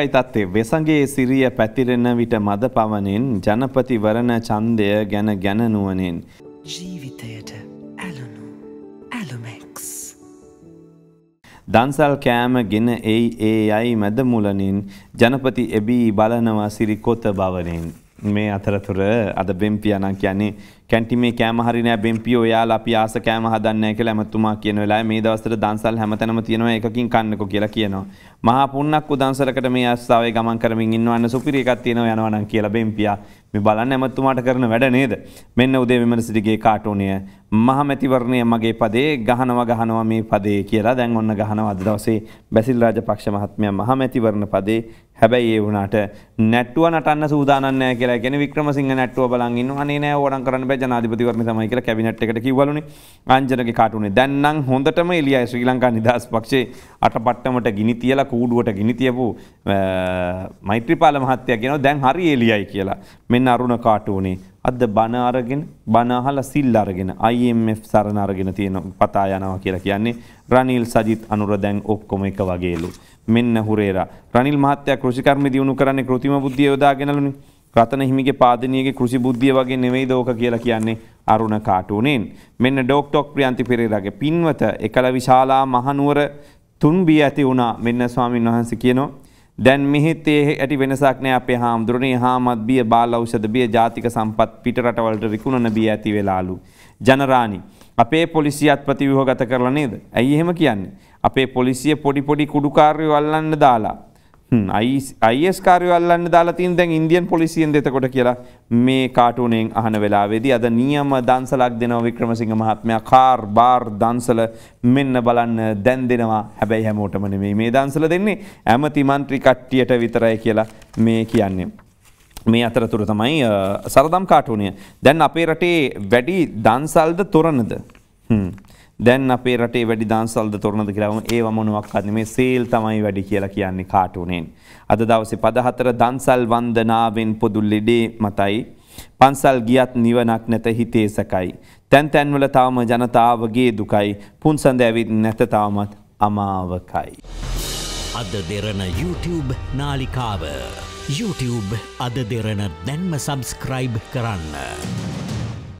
තත්වේ වෙසගේ සිරිය පැතිරෙන විට මද පවනෙන් ජනපතිවරණ ඡන්දය ගැන ගැනනුවනෙන්. ජීවිතයට ඇලුණු ඇලුමෙක්ස්. දන්සල් කෑම ගෙන එයි ඒ අයි මැදමුලනින් ජනපති එබී බලනවා සිරිකොත බවනෙන්. මේ අතරතුර අද බෙම්පියනක් කියන්නේ කැන්ටිමේ කෑම හරිනෑ බෙම්පියෝ යාලා අපි ආස කෑම හදන්නේ කියලා ඇමතුමා කියන වෙලාවේ මේ දවස්වල දන්සල් හැමතැනම තියෙනවා එකකින් කන්නකෝ කියලා කියනවා. මහා පුන්නක් උදන්සලකට මේ ආස්සාවේ ගමන් කරමින් ඉන්නවන්න සුපිරි එකක් තියෙනවා යනවා නම් කියලා බෙම්පියා මේ බලන්න ඇමතුමාට කරන වැඩ නේද? මෙන්න උදේ විමර්ශිතගේ කාටුනිය මහමැතිවරණය මගේ පදේ ගහනවා ගහනවා මේ පදේ කියලා. දැන් ඔන්න ගහනවා අද දවසේ බැසිල් රාජපක්ෂ මහත්මයා මහමැතිවරණ පදේ. හැබැයි ඒ වුණාට නැට්ටුව නටන්න සූදානම් නැහැ කියලා කියන වික්‍රමසිංහ නැට්ටුව බලන් ඉන්නවා. අනේ නෑ ඕනම් කරන්න බෑ. ජනාධිපතිවරණය තමයි කියලා කැබිනට් එකට කිව්වලුනේ. ආංජනගේ කාටුනේ දැන් නම් හොඳටම එළියයි ශ්‍රී ලංකා නිදහස් පක්ෂේ අටපට්ටමට ගිනි තියලා කූඩුවට ගිනි තියපු මෛත්‍රීපාල මහත්තයා කියනවා. දැන් හරි එළියයි කියලා. මෙන්න අරුණ කාටුනේ අද බණ අරගෙන බණ අහලා සිල් අරගෙන IMF සරණ අරගෙන තියෙන පතා යනවා කියලා කියන්නේ රනිල් සජිත් අනුර දැන් ඔක්කොම එක වගේලු. මෙන්න හුරේරා. රනිල් මහත්තයා කෘෂිකර්ම දියුණු කරන්නේ කෘතිම බුද්ධිය යොදාගෙනලුනේ. රතන හිමිගේ පාදනීයගේ කෘෂි බුද්ධිය වගේ නෙවෙයිද ඕක කියලා කියන්නේ අරුණ කාටුනෙන්. මෙන්න ඩොක්ටොක් ප්‍රියන්ති පෙරේරාගේ පින්වත එකල විශාලා මහනුවර තුන් බිය ඇති වුණා. මෙන්න ස්වාමින් වහන්සේ කියනවා දැන් මෙහෙත් ඒ ඇති වෙනසක් නෑ අපේ හාමුදුරනේ හාමත් බිය බාල ඖෂධ බිය ජාතික සම්පත් පිට රටවලට විකුණන බිය ඇති වෙලාලු. ජනරාණි අපේ පොලිසියත් ප්‍රතිව්‍යුහගත කරලා නේද? ඇයි එහෙම කියන්නේ? අපේ පොලිසිය පොඩි පොඩි කුඩුකාරයෝ අල්ලන්න දාලා අයිස් කාරය අල්ලන්න දාලා තින් දැන් ඉන්දියන් පොලිසියෙන් දෙතකොට කියලා මේ කාටුනෙන් අහන වෙලාවේදී අද නියම දන්සලක් දෙනව වික්‍රමසිංහ මහත්මයා. කාර් බාර් දන්සල මෙන්න බලන්න දැන් දෙනවා. හැබැයි හැමෝටම නෙමෙයි මේ දන්සල දෙන්නේ. ඇමති මන්ත්‍රී කට්ටියට විතරයි කියලා මේ කියන්නේ. මේ අතරතුර තමයි සරදම් කාටුනය. දැන් අපේ රටේ වැඩි දන්සල්ද තොරණද. දැන් අපේ රටේ වැඩි දන්සල්ද තොරණද කියලාම ඒව මොනවක්වත් නෙමේ සේල් තමයි වැඩි කියලා කියන්නේ කාටුනෙන්. අද දවසේ පද හතර දන්සල් වන්දනාවෙන් පොදු ලෙඩේ මතයි පන්සල් ගියත් නිවනක් නැත හිතේ සකයි. තැන් තැන්වල තවම ජනතාවගේ දුකයි පුන්සඳ ඇවිත් නැත තවමත් අමාවකයි. අද දෙරන YouTube නාලිකාව. YouTube අද දෙරන දැන්ම සබස්ක්‍රයිබ් කරන්න.